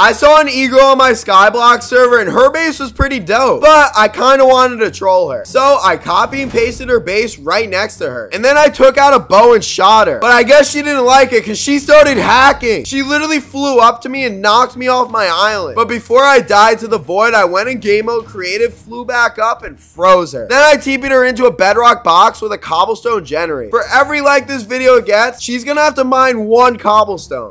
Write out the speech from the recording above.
I saw an e-girl on my Skyblock server and her base was pretty dope, but I kind of wanted to troll her. So I copy and pasted her base right next to her. And then I took out a bow and shot her. But I guess she didn't like it because she started hacking. She literally flew up to me and knocked me off my island. But before I died to the void, I went in game mode creative, flew back up and froze her. Then I TP'd her into a bedrock box with a cobblestone generator. For every like this video gets, she's gonna have to mine one cobblestone.